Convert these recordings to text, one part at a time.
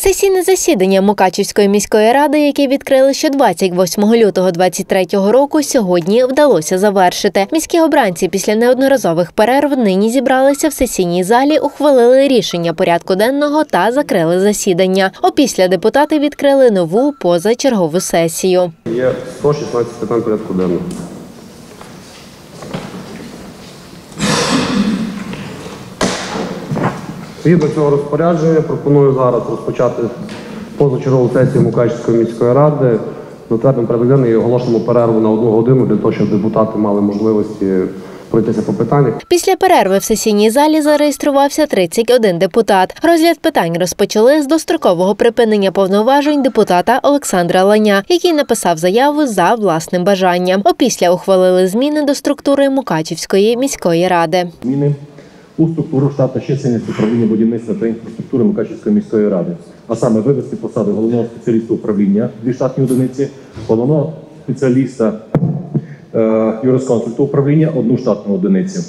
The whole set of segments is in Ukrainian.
Сесійне засідання Мукачівської міської ради, яке відкрили ще 28 лютого 2023 року, сьогодні вдалося завершити. Міські обранці після неодноразових перерв нині зібралися в сесійній залі, ухвалили рішення порядку денного та закрили засідання. Опісля депутати відкрили нову позачергову сесію. Є 116 питань порядку денного. Згідно цього розпорядження, пропоную зараз розпочати позачергову сесію Мукачівської міської ради. Затвердимо порядок денний і оголошуємо перерву на одну годину для того, щоб депутати мали можливості пройтися по питаннях. Після перерви в сесійній залі зареєструвався 31 депутат. Розгляд питань розпочали з дострокового припинення повноважень депутата Олександра Ланя, який написав заяву за власним бажанням. Опісля ухвалили зміни до структури Мукачівської міської ради. зміни у структуру штату чисельність управління будівництва та інфраструктури Мукачівської міської ради, а саме вивести посаду головного спеціаліста управління дві штатні одиниці, головного спеціаліста е, юрисконсульту управління одну штатну одиницю.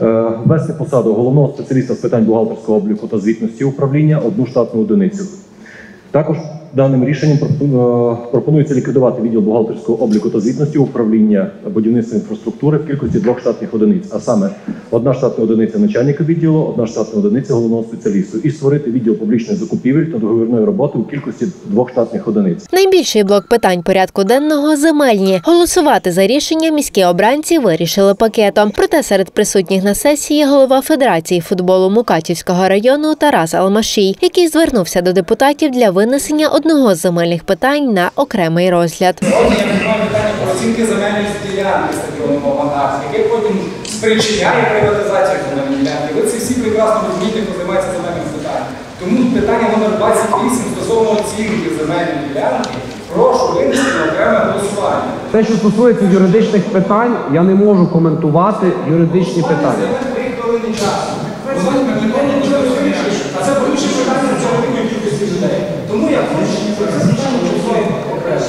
Е, Ввести посаду головного спеціаліста з питань бухгалтерського обліку та звітності управління одну штатну одиницю. Також даним рішенням е, пропонується ліквідувати відділ бухгалтерського обліку та звітності управління будівництва інфраструктури в кількості двох штатних одиниць, а саме одна штатна одиниця начальника відділу, одна штатна одиниця головного спеціалісту, і створити відділ публічних закупівель та договірної роботи у кількості двох штатних одиниць. Найбільший блок питань порядку денного земельні. Голосувати за рішення міські обранці вирішили пакетом. Проте серед присутніх на сесії голова Федерації футболу Мукачівського району Тарас Алмашій, який звернувся до депутатів для винесення одного з земельних питань на окремий розгляд. Сьогодні я приймаю питання про оцінки земельної ділянки яке потім спричиняє приватизацію земельної ділянки. Ви це всі прекрасно розумієте, хто займається земельним питанням. Тому питання номер 28 стосовно оцінки земельної ділянки, прошу винести на окреме голосування. Те, що стосується юридичних питань, я не можу коментувати юридичні питання. А це порушує питання для великої кількості людей. Тому я хочу, щоб це звичайно голосуємо окремо.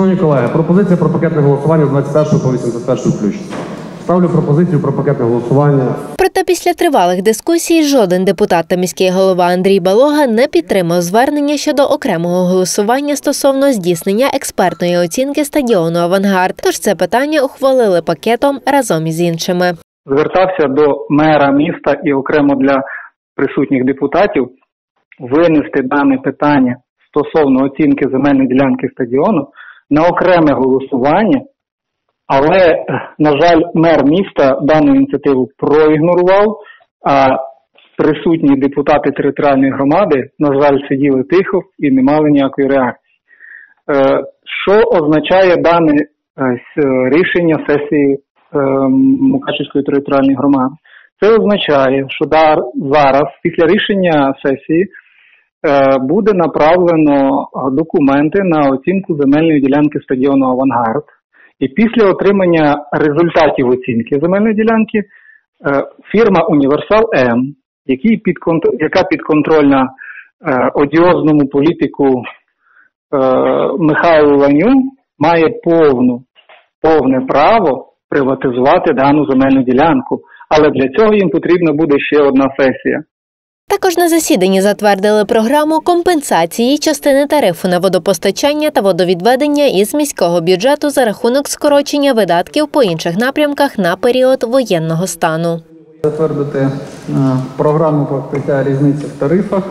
Шановні колеги, пропозиція про пакетне голосування з 21 по 81 включно. Ставлю пропозицію про пакетне голосування Проте після тривалих дискусій жоден депутат та міський голова Андрій Балога не підтримав звернення щодо окремого голосування стосовно здійснення експертної оцінки стадіону Авангард. Тож це питання ухвалили пакетом разом із іншими. звертався до мера міста і окремо для присутніх депутатів винести дане питання стосовно оцінки земельної ділянки стадіону на окреме голосування, але, на жаль, мер міста дану ініціативу проігнорував, а присутні депутати територіальної громади, на жаль, сиділи тихо і не мали ніякої реакції. Е, Що означає дане е, рішення сесії е, Мукачівської територіальної громади? Це означає, що зараз, після рішення сесії, буде направлено е, документи на оцінку земельної ділянки стадіону Авангард. І після отримання результатів оцінки земельної ділянки е, фірма Універсал М, яка підконтрольна е, одіозному політику е, Михайлу Ланю, має повну, повне право приватизувати дану земельну ділянку. Але для цього їм потрібна буде ще одна сесія. Також на засіданні затвердили програму компенсації частини тарифу на водопостачання та водовідведення із міського бюджету за рахунок скорочення видатків по інших напрямках на період воєнного стану. Затвердити е, програму покриття різниці в тарифах,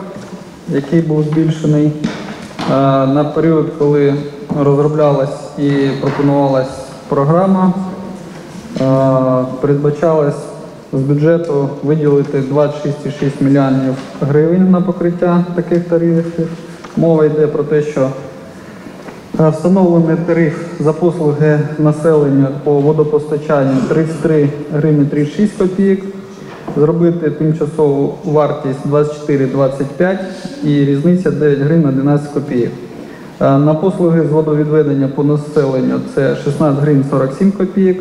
який був збільшений е, на період, коли розроблялась і пропонувалась програма. е, Передбачалось з бюджету виділити 26,6 мільйонів гривень на покриття таких тарифів. Мова йде про те, що Е, Встановлений тариф за послуги населення по водопостачанню 33 гривні 36 копійок. Зробити тимчасову вартість 24,25 і різниця 9 гривень 11 копійок. Е, На послуги з водовідведення по населенню це 16 гривень 47 копійок.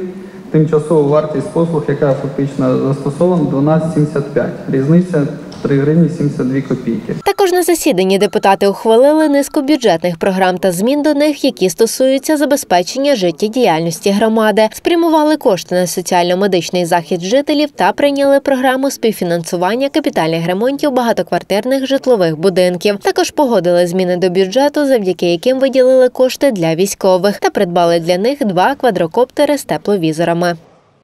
Тимчасова вартість послуг, яка фактично застосована, 12,75. Різниця 3 гривні 72 копійки. Також на засіданні депутати ухвалили низку бюджетних програм та змін до них, які стосуються забезпечення життєдіяльності громади, спрямували кошти на соціально-медичний захист жителів та прийняли програму співфінансування капітальних ремонтів багатоквартирних житлових будинків. Також погодили зміни до бюджету, завдяки яким виділили кошти для військових та придбали для них два квадрокоптери з тепловізорами.